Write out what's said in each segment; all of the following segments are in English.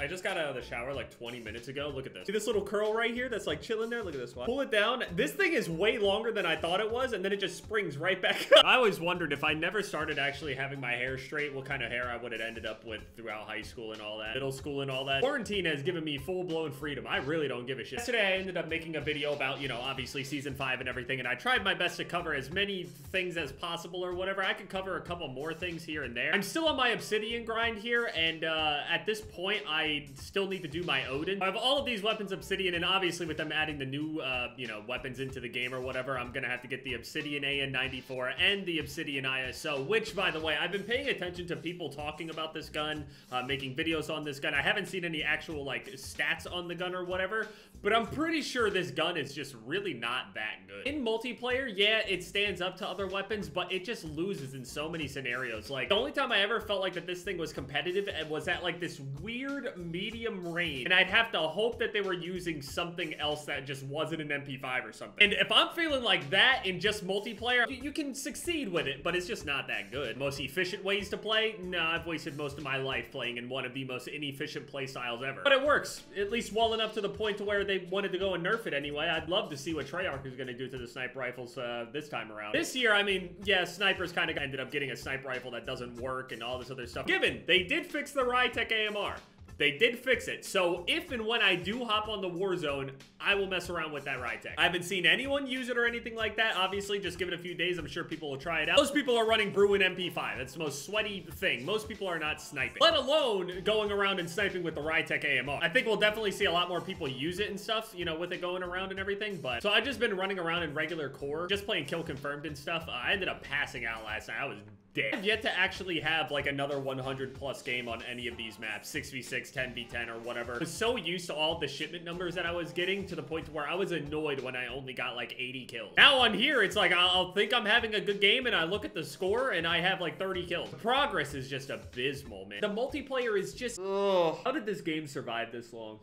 I just got out of the shower like 20 minutes ago. Look at this. See this little curl right here that's like chilling there? Look at this one. Pull it down. This thing is way longer than I thought it was, and then it just springs right back up. I always wondered if I never started actually having my hair straight, what kind of hair I would have ended up with throughout high school and all that, middle school and all that. Quarantine has given me full-blown freedom. I really don't give a shit. Yesterday, I ended up making a video about, you know, obviously season five and everything, and I tried my best to cover as many things as possible or whatever. I could cover a couple more things here and there. I'm still on my obsidian grind here, and uh, at this point, I still need to do my Odin. I have all of these weapons Obsidian, and obviously with them adding the new, uh, you know, weapons into the game or whatever, I'm gonna have to get the Obsidian AN94 and the Obsidian ISO, which, by the way, I've been paying attention to people talking about this gun, uh, making videos on this gun. I haven't seen any actual, like, stats on the gun or whatever, but I'm pretty sure this gun is just really not that good. In multiplayer, yeah, it stands up to other weapons, but it just loses in so many scenarios. Like, the only time I ever felt like that this thing was competitive was at, like, this weird medium range, and I'd have to hope that they were using something else that just wasn't an MP5 or something. And if I'm feeling like that in just multiplayer, you, you can succeed with it, but it's just not that good. Most efficient ways to play? No, I've wasted most of my life playing in one of the most inefficient play styles ever. But it works, at least well enough to the point to where they wanted to go and nerf it anyway. I'd love to see what Treyarch is going to do to the sniper rifles uh, this time around. This year, I mean, yeah, snipers kind of ended up getting a sniper rifle that doesn't work and all this other stuff. Given, they did fix the Rytec AMR. They did fix it. So if and when I do hop on the Warzone, I will mess around with that Rytec. I haven't seen anyone use it or anything like that. Obviously, just give it a few days. I'm sure people will try it out. Most people are running Bruen MP5. That's the most sweaty thing. Most people are not sniping, let alone going around and sniping with the Rytec AMR. I think we'll definitely see a lot more people use it and stuff, you know, with it going around and everything. But so I've just been running around in regular core, just playing kill confirmed and stuff. Uh, I ended up passing out last night. I was dead. I've yet to actually have like another 100 plus game on any of these maps, 6v6, 10v10 or whatever. I was so used to all the shipment numbers that I was getting to the point to where I was annoyed when I only got like 80 kills. Now on here, it's like I'll think I'm having a good game and I look at the score and I have like 30 kills. Progress is just abysmal, man. The multiplayer is just, ugh. How did this game survive this long?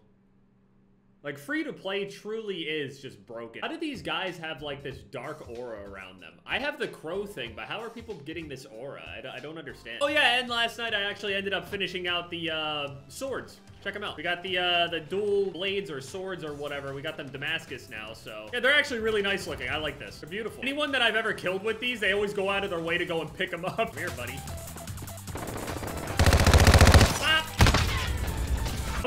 Like, free to play truly is just broken. How do these guys have, like, this dark aura around them? I have the crow thing, but how are people getting this aura? I, I don't understand. Oh, yeah, and last night I actually ended up finishing out the, uh, swords. Check them out. We got the, uh, the dual blades or swords or whatever. We got them Damascus now, so... Yeah, they're actually really nice looking. I like this. They're beautiful. Anyone that I've ever killed with these, they always go out of their way to go and pick them up. Come here, buddy.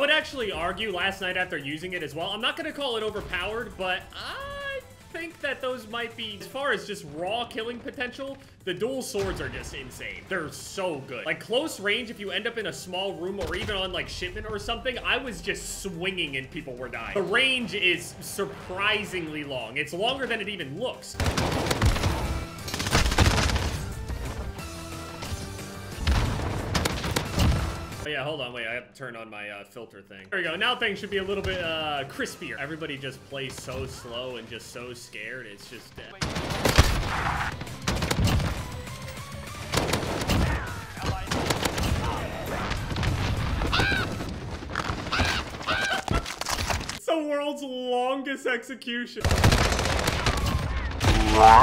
I would actually argue last night after using it as well. I'm not going to call it overpowered, but I think that those might be, as far as just raw killing potential, the dual swords are just insane. They're so good. Like close range, if you end up in a small room or even on like shipment or something, I was just swinging and people were dying. The range is surprisingly long. It's longer than it even looks. Yeah, hold on, wait, I have to turn on my uh, filter thing. There we go, now things should be a little bit uh, crispier. Everybody just plays so slow and just so scared, it's just... The world's longest execution.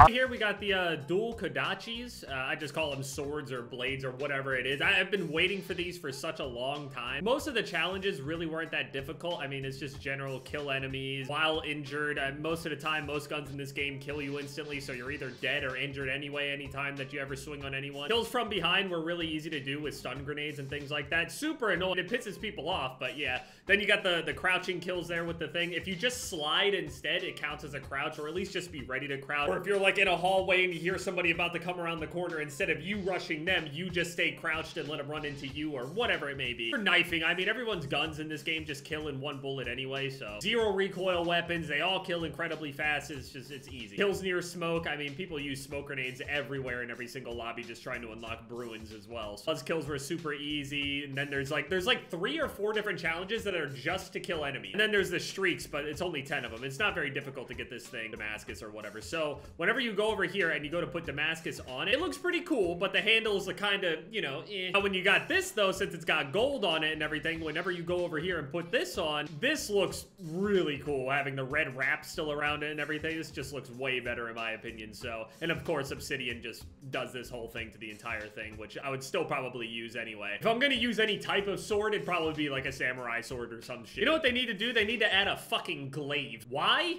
Here we got the uh, dual Kodachis. Uh, I just call them swords or blades or whatever it is. I, have been waiting for these for such a long time. Most of the challenges really weren't that difficult. I mean, it's just general kill enemies while injured. Uh, most of the time, most guns in this game kill you instantly, so you're either dead or injured anyway anytime that you ever swing on anyone. Kills from behind were really easy to do with stun grenades and things like that. Super annoying. It pisses people off, but yeah. Then you got the, the crouching kills there with the thing. If you just slide instead, it counts as a crouch, or at least just be ready to crouch. Or if you're like in a hallway and you hear somebody about to come around the corner, instead of you rushing them, you just stay crouched and let them run into you or whatever it may be. For knifing, I mean, everyone's guns in this game just kill in one bullet anyway, so. Zero recoil weapons, they all kill incredibly fast. It's just, it's easy. Kills near smoke. I mean, people use smoke grenades everywhere in every single lobby just trying to unlock Bruens as well. So kills were super easy. And then there's like, there's like three or four different challenges that are just to kill enemies. And then there's the streaks, but it's only 10 of them. It's not very difficult to get this thing, Damascus or whatever. So whenever you go over here and you go to put Damascus on it, looks pretty cool, but the handles are kind of, you know, eh. When you got this, though, since it's got gold on it and everything, whenever you go over here and put this on, this looks really cool, having the red wrap still around it and everything. This just looks way better in my opinion, so. And of course, Obsidian just does this whole thing to the entire thing, which I would still probably use anyway. If I'm gonna use any type of sword, it'd probably be like a samurai sword or some shit. You know what they need to do? They need to add a fucking glaive. Why?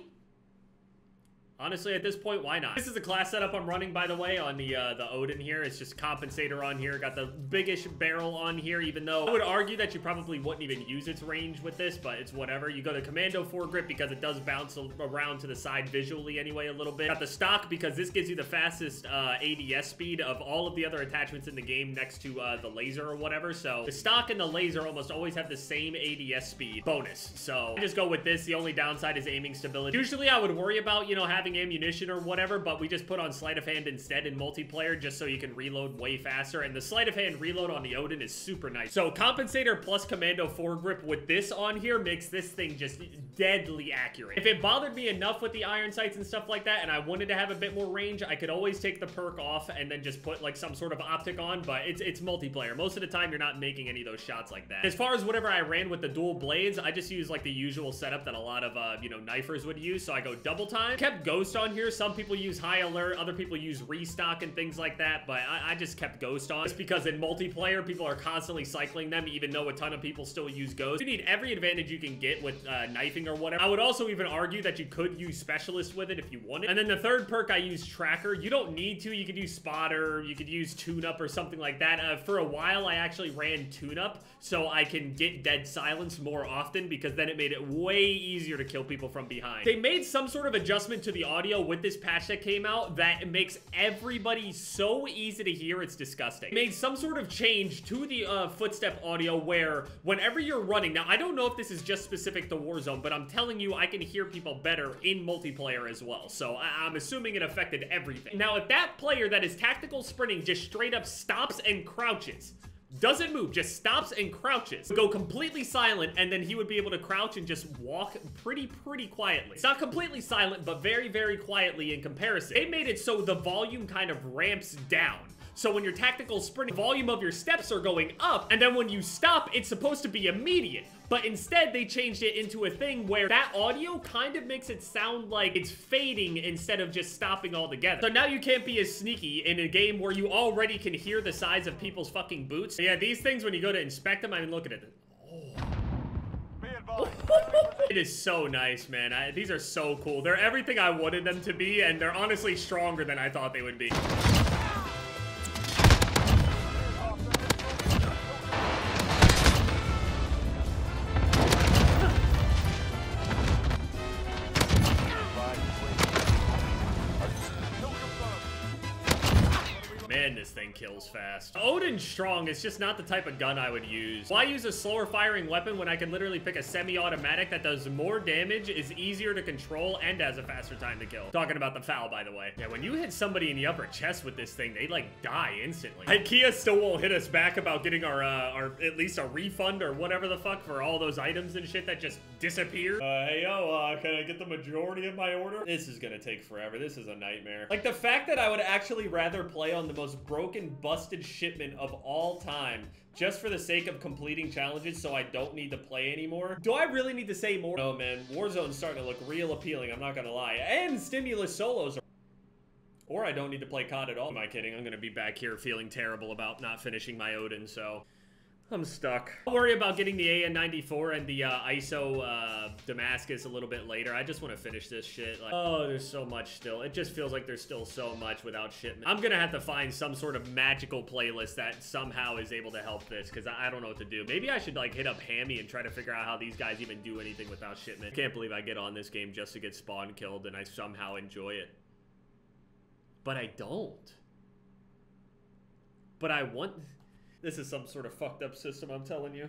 Honestly, at this point, why not? This is the class setup I'm running, by the way, on the uh, the Odin here. It's just compensator on here. Got the biggish barrel on here, even though I would argue that you probably wouldn't even use its range with this, but it's whatever. You go to Commando foregrip because it does bounce around to the side visually anyway a little bit. Got the stock because this gives you the fastest uh, ADS speed of all of the other attachments in the game next to uh, the laser or whatever. So the stock and the laser almost always have the same ADS speed bonus. So I just go with this. The only downside is aiming stability. Usually I would worry about, you know, having having ammunition or whatever, but we just put on sleight of hand instead in multiplayer just so you can reload way faster. And the sleight of hand reload on the Odin is super nice. So compensator plus commando foregrip with this on here makes this thing just deadly accurate. If it bothered me enough with the iron sights and stuff like that, and I wanted to have a bit more range, I could always take the perk off and then just put like some sort of optic on, but it's, it's multiplayer. Most of the time, you're not making any of those shots like that. As far as whatever I ran with the dual blades, I just use like the usual setup that a lot of, uh, you know, knifers would use. So I go double time. Kept Ghost on here. Some people use High Alert, other people use Restock and things like that, but I, I just kept Ghost on. Just because in multiplayer, people are constantly cycling them, even though a ton of people still use Ghost. You need every advantage you can get with uh, knifing or whatever. I would also even argue that you could use Specialist with it if you wanted. And then the third perk I use Tracker. You don't need to. You could use Spotter, you could use Tune Up or something like that. Uh, for a while, I actually ran Tune Up so I can get Dead Silence more often because then it made it way easier to kill people from behind. They made some sort of adjustment to the audio with this patch that came out that makes everybody so easy to hear, it's disgusting. It made some sort of change to the uh, footstep audio where whenever you're running, now I don't know if this is just specific to Warzone, but I'm telling you I can hear people better in multiplayer as well. So I I'm assuming it affected everything. Now, if that player that is tactical sprinting just straight up stops and crouches, doesn't move, just stops and crouches. Go completely silent, and then he would be able to crouch and just walk pretty, pretty quietly. It's not completely silent, but very, very quietly in comparison. They made it so the volume kind of ramps down. So when your tactical sprint, volume of your steps are going up, and then when you stop, it's supposed to be immediate. But instead, they changed it into a thing where that audio kind of makes it sound like it's fading instead of just stopping altogether. So now you can't be as sneaky in a game where you already can hear the size of people's fucking boots. Yeah, these things, when you go to inspect them, I mean, look at it. Oh. it is so nice, man. I, these are so cool. They're everything I wanted them to be, and they're honestly stronger than I thought they would be. This thing kills fast. Odin's strong. is just not the type of gun I would use. Why use a slower firing weapon when I can literally pick a semi-automatic that does more damage, is easier to control, and has a faster time to kill? Talking about the FAL, by the way. Yeah, when you hit somebody in the upper chest with this thing, they, like, die instantly. IKEA still won't hit us back about getting our, uh, our, at least a refund or whatever the fuck for all those items and shit that just disappear. Uh, hey, yo, uh, can I get the majority of my order? This is gonna take forever. This is a nightmare. Like, the fact that I would actually rather play on the most broken, busted shipment of all time just for the sake of completing challenges so I don't need to play anymore. Do I really need to say more? No, man. Warzone's starting to look real appealing, I'm not gonna lie. And Stimulus solos are or I don't need to play COD at all. Am I kidding? I'm gonna be back here feeling terrible about not finishing my Odin, so... I'm stuck. I'll worry about getting the AN94 and the uh, ISO uh, Damascus a little bit later. I just want to finish this shit. Like, oh, there's so much still. It just feels like there's still so much without shipment. I'm gonna have to find some sort of magical playlist that somehow is able to help this because I, I don't know what to do. Maybe I should like hit up Hammy and try to figure out how these guys even do anything without shipment. Can't believe I get on this game just to get spawn killed and I somehow enjoy it. But I don't. But I want... This is some sort of fucked up system, I'm telling you.